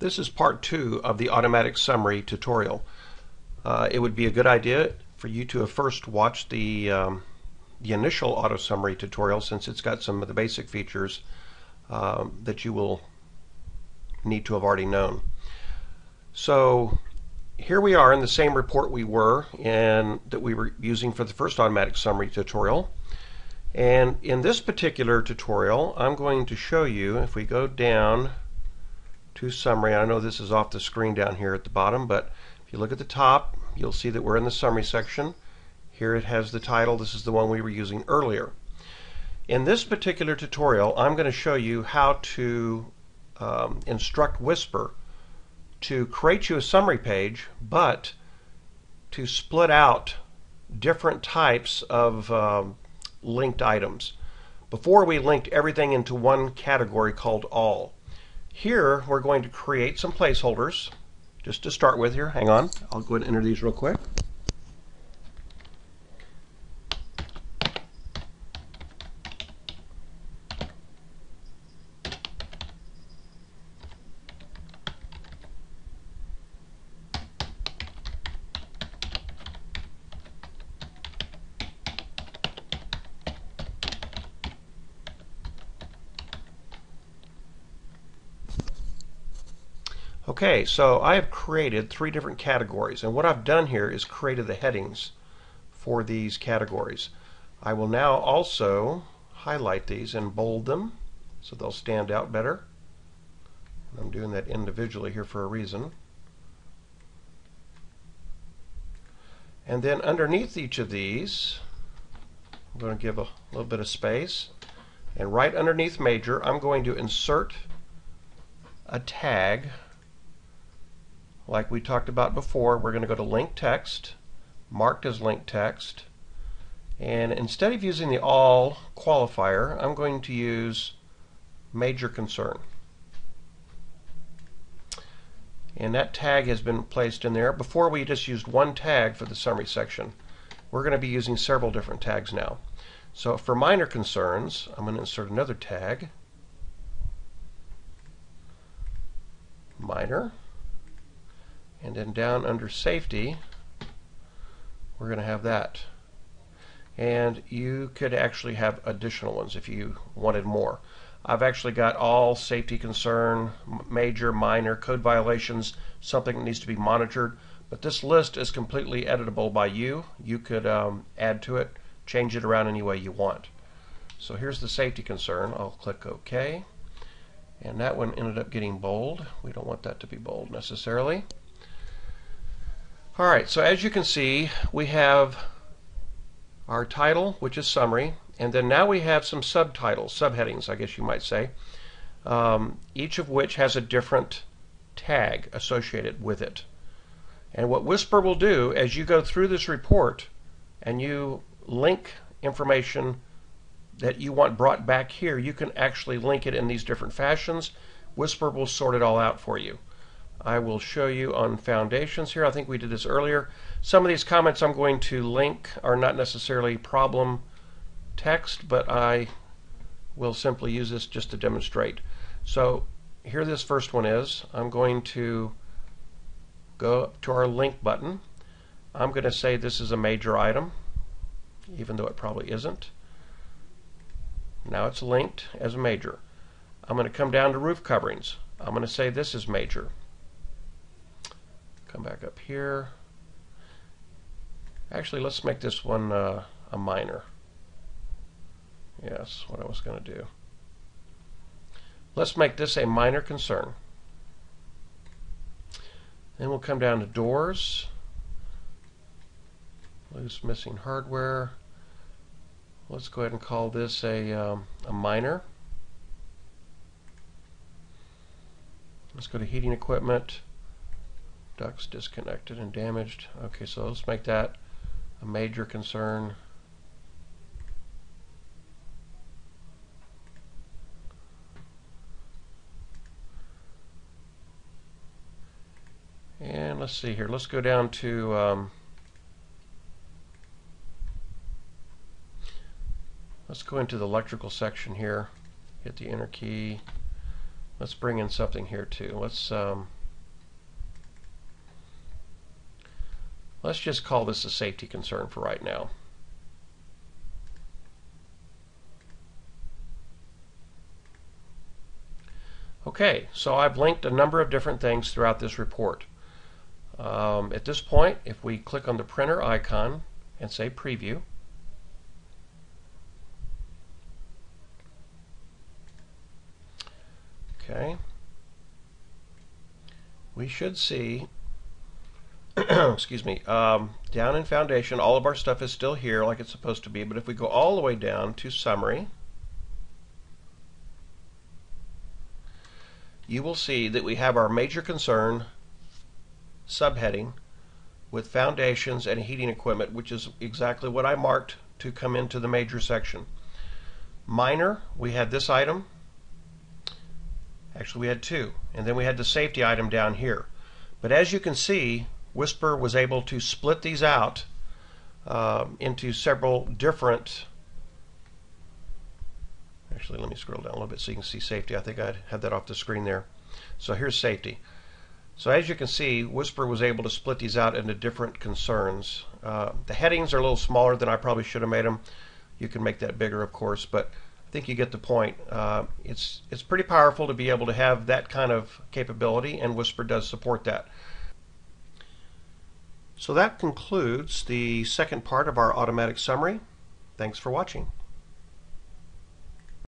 This is part two of the automatic summary tutorial. Uh, it would be a good idea for you to have first watched the, um, the initial auto summary tutorial since it's got some of the basic features um, that you will need to have already known. So here we are in the same report we were in that we were using for the first automatic summary tutorial. And in this particular tutorial, I'm going to show you, if we go down to summary. I know this is off the screen down here at the bottom, but if you look at the top, you'll see that we're in the summary section. Here it has the title. This is the one we were using earlier. In this particular tutorial, I'm going to show you how to um, instruct Whisper to create you a summary page, but to split out different types of um, linked items. Before we linked everything into one category called all. Here we're going to create some placeholders just to start with here. Hang on. I'll go ahead and enter these real quick. Okay, so I have created three different categories, and what I've done here is created the headings for these categories. I will now also highlight these and bold them so they'll stand out better. I'm doing that individually here for a reason. And then underneath each of these, I'm going to give a little bit of space. And right underneath major, I'm going to insert a tag like we talked about before, we're going to go to link text, marked as link text, and instead of using the all qualifier, I'm going to use major concern. And that tag has been placed in there. Before we just used one tag for the summary section. We're going to be using several different tags now. So for minor concerns, I'm going to insert another tag. Minor. And then down under safety, we're going to have that. And you could actually have additional ones if you wanted more. I've actually got all safety concern, major, minor, code violations, something that needs to be monitored. But this list is completely editable by you. You could um, add to it, change it around any way you want. So here's the safety concern. I'll click OK. And that one ended up getting bold. We don't want that to be bold necessarily. Alright, so as you can see, we have our title, which is summary, and then now we have some subtitles, subheadings, I guess you might say, um, each of which has a different tag associated with it. And what Whisper will do as you go through this report and you link information that you want brought back here, you can actually link it in these different fashions. Whisper will sort it all out for you. I will show you on foundations here. I think we did this earlier. Some of these comments I'm going to link are not necessarily problem text, but I will simply use this just to demonstrate. So here this first one is. I'm going to go to our link button. I'm going to say this is a major item, even though it probably isn't. Now it's linked as a major. I'm going to come down to roof coverings. I'm going to say this is major. Come back up here. Actually, let's make this one uh, a minor. Yes, what I was going to do. Let's make this a minor concern. Then we'll come down to doors. Loose missing hardware. Let's go ahead and call this a, um, a minor. Let's go to heating equipment ducts disconnected and damaged. Okay, so let's make that a major concern. And let's see here. Let's go down to um, let's go into the electrical section here. Hit the enter key. let's bring in something here too. Let's um, let's just call this a safety concern for right now. Okay, so I've linked a number of different things throughout this report. Um, at this point, if we click on the printer icon and say preview, okay, we should see, excuse me, um, down in Foundation, all of our stuff is still here like it's supposed to be, but if we go all the way down to Summary, you will see that we have our major concern subheading with foundations and heating equipment, which is exactly what I marked to come into the major section. Minor, we had this item. Actually, we had two. And then we had the safety item down here. But as you can see, Whisper was able to split these out um, into several different Actually, let me scroll down a little bit so you can see safety. I think I had that off the screen there. So here's safety. So as you can see, Whisper was able to split these out into different concerns. Uh, the headings are a little smaller than I probably should have made them. You can make that bigger, of course, but I think you get the point. Uh, it's it's pretty powerful to be able to have that kind of capability, and Whisper does support that. So that concludes the second part of our automatic summary. Thanks for watching.